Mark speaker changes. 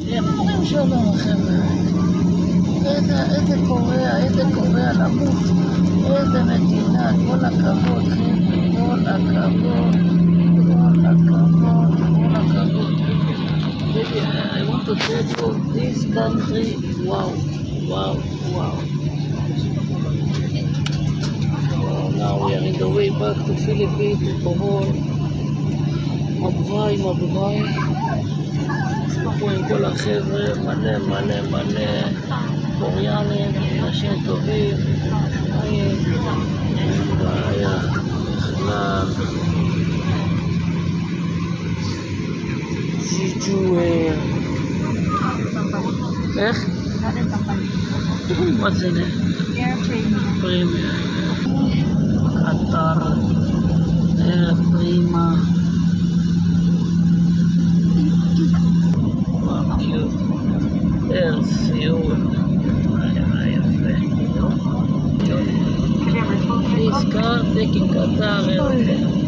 Speaker 1: הם אומרים שלום, חבר'ה. איזה, איזה קורע, איזה קורע למות. איזה מדינה, כל הכבוד, חבר'ה, כל הכבוד. כל הכבוד, כל הכבוד. Baby, I want to tell you, this country, wow, wow, wow. Well, now we are in the way back to Philippines, to Bohol. מבוהי, מבוהי. פה עם כל החבר'ה, מלא מלא מלא קוריאנים, אנשים טובים, חיים, אין בעיה בכלל. ג'יג'ו... אה, איך? מה זה? פרימייר. קטר, אר פרימה. o seu. Riscar, tem que encantar, né? velho.